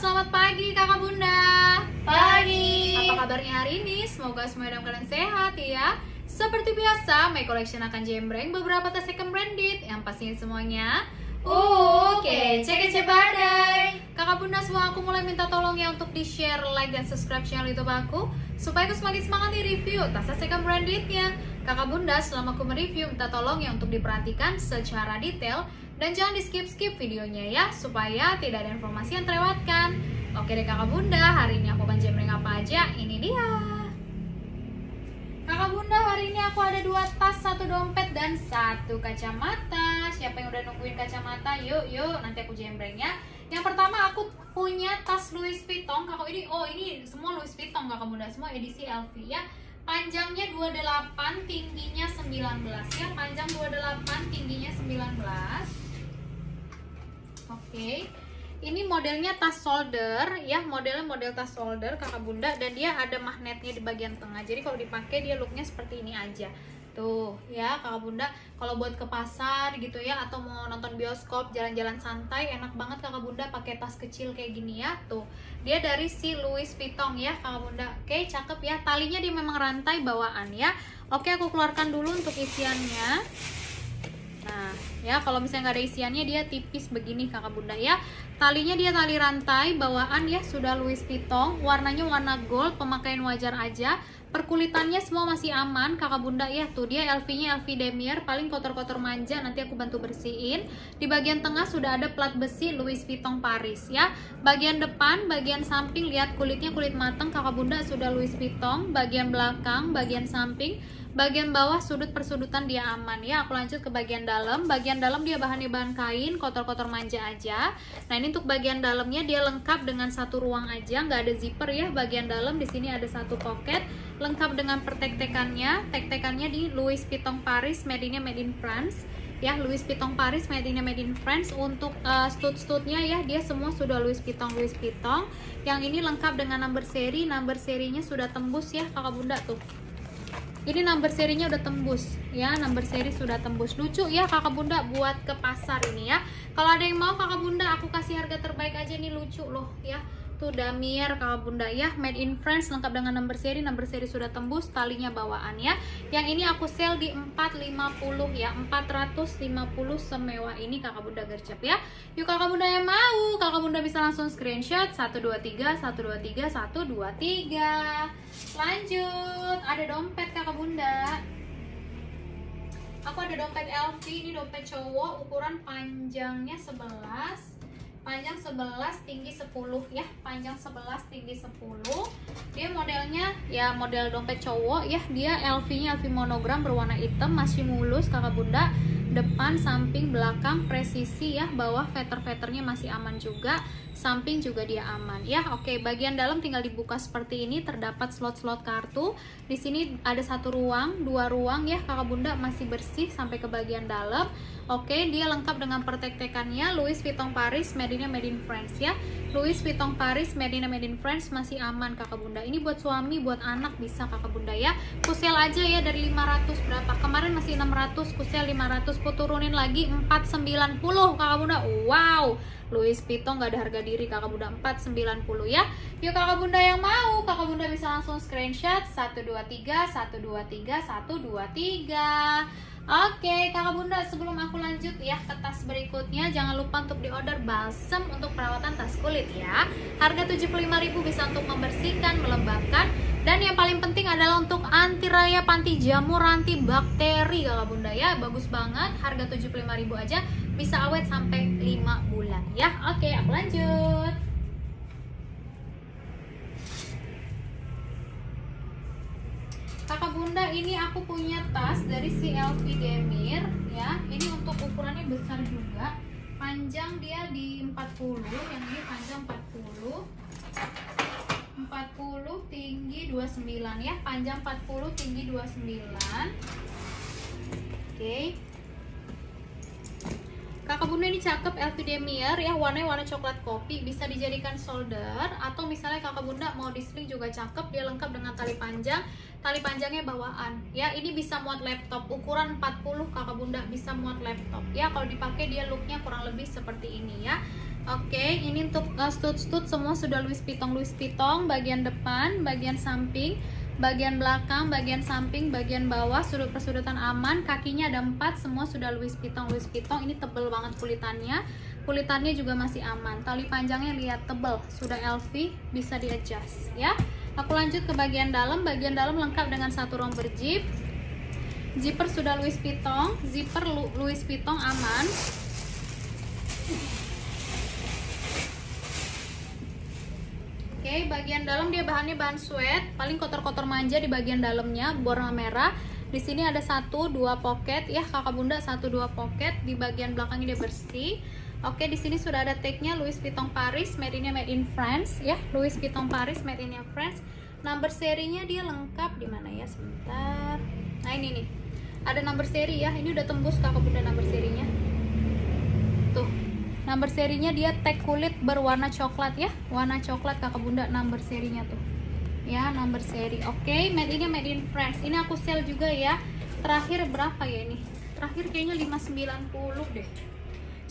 selamat pagi kakak bunda Pagi. Apa kabarnya hari ini? Semoga semua dalam keadaan sehat ya Seperti biasa, My Collection akan jembreng beberapa tas second branded Yang pastinya semuanya Uh, kece-kece badai. Kakak bunda semua aku mulai minta tolong ya untuk di share, like, dan subscribe channel youtube aku Supaya aku semakin semangat di review tas second brandednya Kakak bunda selama aku mereview minta tolong ya untuk diperhatikan secara detail Dan jangan di skip-skip videonya ya Supaya tidak ada informasi yang terlewatkan Oke deh kakak bunda, hari ini aku akan jembreng apa aja? Ini dia Kakak bunda hari ini aku ada dua tas, satu dompet dan satu kacamata. Siapa yang udah nungguin kacamata? Yuk yuk, nanti aku jembreng ya. Yang pertama aku punya tas Louis Vuitton. Kakak ini, oh ini semua Louis Vuitton kakak bunda, semua edisi LV ya. Panjangnya 28, tingginya 19 ya. Panjang 28, tingginya 19. Oke. Ini modelnya tas solder ya, modelnya model tas solder kakak bunda dan dia ada magnetnya di bagian tengah. Jadi kalau dipakai dia looknya seperti ini aja. Tuh ya kakak bunda, kalau buat ke pasar gitu ya atau mau nonton bioskop jalan-jalan santai enak banget kakak bunda pakai tas kecil kayak gini ya. Tuh dia dari si Louis Vuitton ya kakak bunda. Oke cakep ya, talinya dia memang rantai bawaan ya. Oke aku keluarkan dulu untuk isiannya. Nah, ya kalau misalnya nggak ada isiannya dia tipis begini kakak bunda ya. Talinya dia tali rantai bawaan ya sudah Louis Vuitton, warnanya warna gold, pemakaian wajar aja. Perkulitannya semua masih aman kakak bunda ya. Tuh dia LV-nya LV Demier, paling kotor-kotor manja nanti aku bantu bersihin. Di bagian tengah sudah ada plat besi Louis Vuitton Paris ya. Bagian depan, bagian samping lihat kulitnya kulit matang kakak bunda sudah Louis Vuitton. Bagian belakang, bagian samping bagian bawah sudut persudutan dia aman ya. Aku lanjut ke bagian dalam. Bagian dalam dia bahannya bahan kain kotor-kotor manja aja. Nah ini untuk bagian dalamnya dia lengkap dengan satu ruang aja nggak ada zipper ya. Bagian dalam di sini ada satu pocket lengkap dengan pertek-tekannya. Tek-tekannya di Louis Vuitton Paris made in made in France. Ya Louis Vuitton Paris made in made in France. Untuk uh, stud-studnya ya dia semua sudah Louis Vuitton Louis Vuitton. Yang ini lengkap dengan number seri. Number serinya sudah tembus ya kakak bunda tuh ini number serinya udah tembus ya. Number seri sudah tembus. Lucu ya kakak bunda buat ke pasar ini ya. Kalau ada yang mau kakak bunda aku kasih harga terbaik aja nih lucu loh ya tuh Damier kakak bunda. Ya made in France lengkap dengan number seri. Number seri sudah tembus talinya bawaan ya. Yang ini aku sell di 450 ya. 450 semewah ini kakak bunda gercep ya. Yuk kakak bunda yang mau. Kakak bunda bisa langsung screenshot. 123 123 123 lanjut. Ada dompet kakak bunda. Aku ada dompet LV ini dompet cowok ukuran panjangnya 11 panjang 11 tinggi 10 ya. Panjang 11 tinggi 10 dia modelnya ya model dompet cowok ya. Dia LV nya LV monogram berwarna hitam masih mulus kakak bunda depan samping belakang presisi ya bawah veter-veternya masih aman juga samping juga dia aman. Ya oke bagian dalam tinggal dibuka seperti ini terdapat slot-slot kartu. Di sini ada satu ruang dua ruang ya kakak bunda masih bersih sampai ke bagian dalam. Oke dia lengkap dengan pertek-tekannya Louis Vuitton Paris made in made in France ya Louis Vuitton Paris made in made in France masih aman kakak bunda. Ini buat suami buat anak bisa kakak bunda ya. Kusel aja ya dari 500 berapa? Kemarin masih 600 kusel 500 ku turunin lagi 490 kakak bunda. Wow! Louis Vuitton gak ada harga diri kakak bunda. 490 ya. Yuk kakak bunda yang mau. Kakak bunda bisa langsung screenshot. 123 123 123 Oke, kakak bunda sebelum aku lanjut ya ke tas berikutnya Jangan lupa untuk diorder balsam untuk perawatan tas kulit ya. Harga 75.000 bisa untuk membersihkan, melembabkan Dan yang paling penting adalah untuk anti raya, panti jamur, anti bakteri kakak bunda ya. Bagus banget, harga 75.000 aja bisa awet sampai 5 bulan ya. Oke, aku lanjut ini aku punya tas dari si LV Demir ya. Ini untuk ukurannya besar juga. Panjang dia di 40 yang ini panjang 40 40 tinggi 29 ya. Panjang 40 tinggi 29 oke. Kakak bunda ini cakep LV Demier ya. Warnanya warna coklat kopi. Bisa dijadikan solder atau misalnya kakak bunda mau di sling juga cakep dia lengkap dengan tali panjang tali panjangnya bawaan. Ya ini bisa muat laptop. Ukuran 40 kakak bunda bisa muat laptop. Ya kalau dipakai dia looknya kurang lebih seperti ini ya. Oke, ini untuk uh, stud-stud semua sudah Louis Vuitton Louis Vuitton bagian depan, bagian samping, bagian belakang, bagian samping, bagian bawah, sudut persudutan aman, kakinya ada empat, semua sudah Louis Vuitton Louis Vuitton. Ini tebel banget kulitannya, kulitannya juga masih aman. Tali panjangnya lihat tebel, sudah LV, bisa di adjust ya. Aku lanjut ke bagian dalam, bagian dalam lengkap dengan satu romper zip. Zipper sudah Louis Vuitton, zipper Louis Vuitton aman. Oke, bagian dalam dia bahannya bahan sweat, paling kotor-kotor manja di bagian dalamnya, warna merah. Di sini ada satu dua pocket ya, kakak bunda satu dua pocket. Di bagian belakangnya dia bersih. Oke, di sini sudah ada tagnya Louis Vuitton Paris, made in made in France ya, Louis Vuitton Paris, made in France. Number serinya dia lengkap di mana ya? Sebentar. Nah ini nih, ada number seri ya. Ini udah tembus kakak bunda number serinya. Tuh, Number serinya dia tag kulit berwarna coklat ya. Warna coklat kakak bunda number serinya tuh. Ya, number seri. Oke, made ini made in France. Ini aku sell juga ya. Terakhir berapa ya ini? Terakhir kayaknya 590 deh.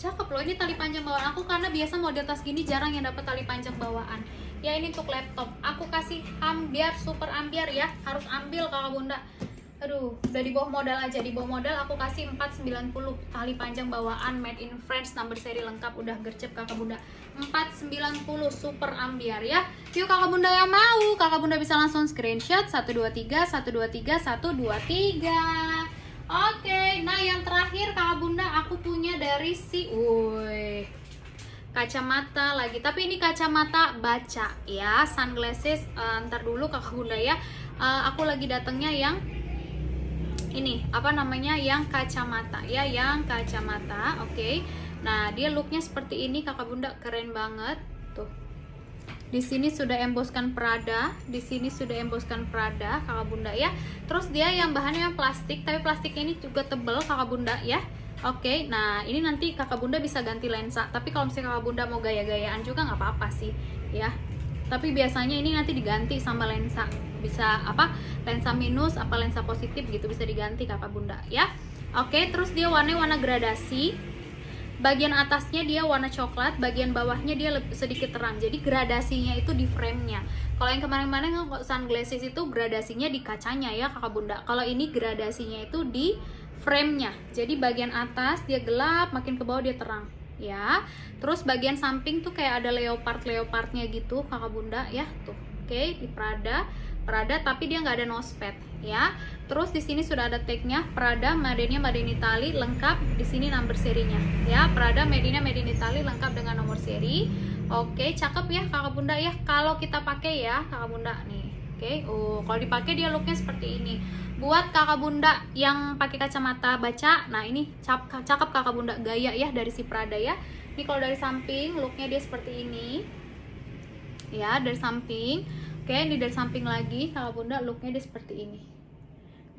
Cakep loh, ini tali panjang bawaan aku karena biasa model tas gini jarang yang dapat tali panjang bawaan. Ya ini untuk laptop. Aku kasih ambiar super ambiar ya. Harus ambil kakak bunda aduh udah di bawah modal aja di bawah modal aku kasih 490 tali panjang bawaan made in France number seri lengkap udah gercep kakak bunda 490 super ambiar ya yuk kakak bunda yang mau kakak bunda bisa langsung screenshot 123 123 123 oke nah yang terakhir kakak bunda aku punya dari si woi kacamata lagi. Tapi ini kacamata baca ya. Sunglasses uh, ntar dulu kakak bunda ya. Uh, aku lagi datangnya yang ini apa namanya yang kacamata ya yang kacamata oke. Okay. nah dia looknya seperti ini kakak bunda keren banget di sini sudah emboskan Prada, di sini sudah emboskan Prada, kakak bunda ya. Terus dia yang bahannya yang plastik, tapi plastik ini juga tebel kakak bunda ya. Oke, nah ini nanti kakak bunda bisa ganti lensa. Tapi kalau misalnya kakak bunda mau gaya-gayaan juga nggak apa-apa sih, ya. Tapi biasanya ini nanti diganti sama lensa bisa apa lensa minus apa lensa positif gitu bisa diganti kakak bunda ya oke terus dia warna warna gradasi bagian atasnya dia warna coklat bagian bawahnya dia sedikit terang. Jadi gradasinya itu di framenya. Kalau yang kemarin-kemarin sunglasses itu gradasinya di kacanya ya kakak bunda. Kalau ini gradasinya itu di framenya. Jadi bagian atas dia gelap makin ke bawah dia terang ya. Terus bagian samping tuh kayak ada leopard leopardnya gitu kakak bunda ya. Tuh okay, di Prada Prada tapi dia nggak ada nospet ya. Terus di sini sudah ada tagnya Prada Madenia Made in Italy lengkap di sini nomor serinya ya. Prada Medina Made in Italy lengkap dengan nomor seri. Oke, cakep ya Kakak Bunda ya. Kalau kita pakai ya Kakak Bunda nih. Oke, oh kalau dipakai dia looknya seperti ini. Buat Kakak Bunda yang pakai kacamata baca, nah ini cakep Kakak Bunda gaya ya dari si Prada ya. Ini kalau dari samping looknya dia seperti ini. Ya, dari samping Oke, ini dari samping lagi kakak bunda looknya dia seperti ini.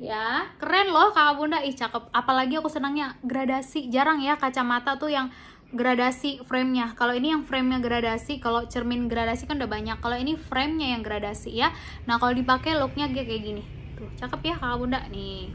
Ya, keren loh kakak bunda, ih cakep. Apalagi aku senangnya gradasi, jarang ya kacamata tuh yang gradasi framenya. Kalau ini yang framenya gradasi, kalau cermin gradasi kan udah banyak. Kalau ini framenya yang gradasi ya. Nah kalau dipakai looknya kayak gini. Tuh, cakep ya kakak bunda nih.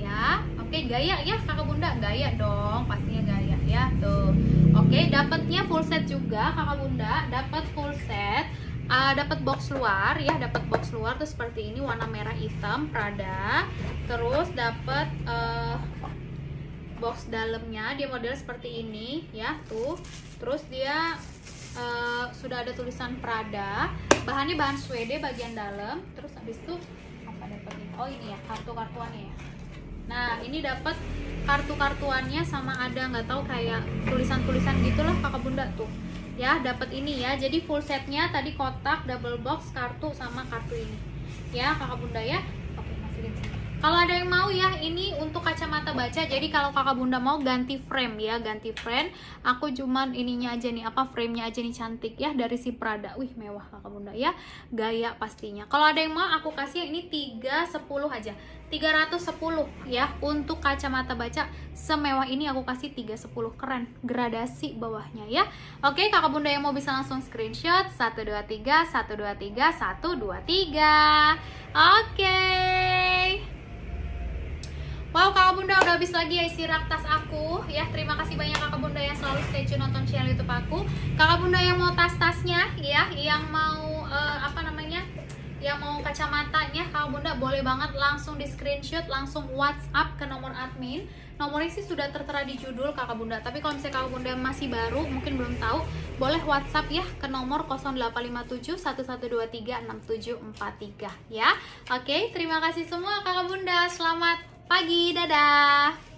Ya, oke gaya ya kakak bunda, gaya dong, pastinya gaya ya. Tuh, oke dapatnya full set juga kakak bunda, dapat full set. Uh, dapat box luar ya dapat box luar tuh seperti ini warna merah hitam Prada. Terus dapat uh, box dalamnya dia model seperti ini ya tuh. Terus dia uh, sudah ada tulisan Prada. Bahannya bahan suede bagian dalam. Terus habis itu apa dapat ini oh ini ya kartu kartuannya ya nah ini dapat kartu kartuannya sama ada nggak tahu kayak tulisan tulisan gitulah kakak bunda tuh. Ya dapat ini ya. Jadi full setnya tadi kotak double box kartu sama kartu ini. Ya kakak bunda ya. Oke masukin sini kalau ada yang mau ya ini untuk kacamata baca. Jadi kalau kakak bunda mau ganti frame ya ganti frame. Aku cuman ininya aja nih apa framenya aja nih cantik ya dari si Prada. Wih mewah kakak bunda ya gaya pastinya. Kalau ada yang mau aku kasih ini 310 aja. 310 ya untuk kacamata baca. Semewah ini aku kasih 310 keren. Gradasi bawahnya ya. Oke kakak bunda yang mau bisa langsung screenshot. 123 123 123 oke Wow kakak bunda udah habis lagi ya isi rak tas aku. Ya Terima kasih banyak kakak bunda yang selalu stay tune nonton channel youtube aku. Kakak bunda yang mau tas-tasnya ya Yang mau uh, apa namanya yang mau kacamatanya kakak bunda boleh banget langsung di screenshot langsung WhatsApp ke nomor admin. Nomornya sih sudah tertera di judul kakak bunda. Tapi kalau misalnya kakak bunda masih baru mungkin belum tahu boleh WhatsApp ya ke nomor 0857 1123 6743 ya. Oke terima kasih semua kakak bunda. Selamat pagi dadah